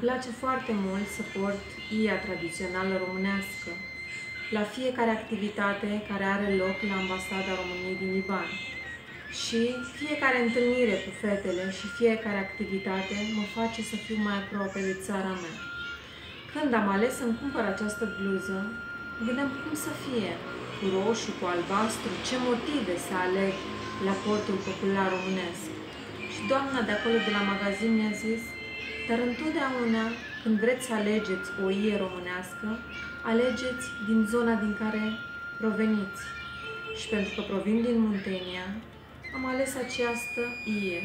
Îmi place foarte mult să port ia tradițională românească la fiecare activitate care are loc la Ambasada României din Liban. Și fiecare întâlnire cu fetele și fiecare activitate mă face să fiu mai aproape de țara mea. Când am ales să-mi cumpăr această bluză, gândeam cum să fie, cu roșu, cu albastru, ce motive să aleg la portul popular românesc. Și doamna de acolo de la magazin mi-a zis, dar întotdeauna când vreți să alegeți o ie românească, alegeți din zona din care proveniți. Și pentru că provin din Muntenia, am ales această ie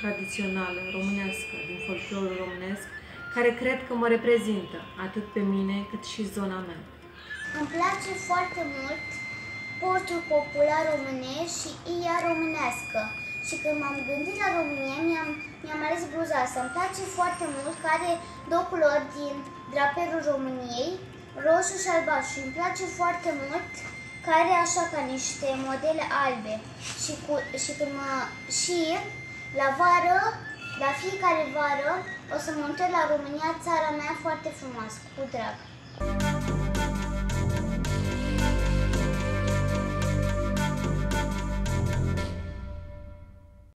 tradițională, românească, din folclorul românesc, care cred că mă reprezintă atât pe mine cât și zona mea. Îmi place foarte mult portul popular românesc și ia românească. Și când m-am gândit la România, mi-am, mi-am ales bluza asta. Îmi place foarte mult, că are două culori din draperul României, roșu și albastru. Și îmi place foarte mult că are așa ca niște modele albe. Și, cu, și, când mă, și la vară, la fiecare vară, o să mă întorc la România, țara mea foarte frumoasă, cu drag.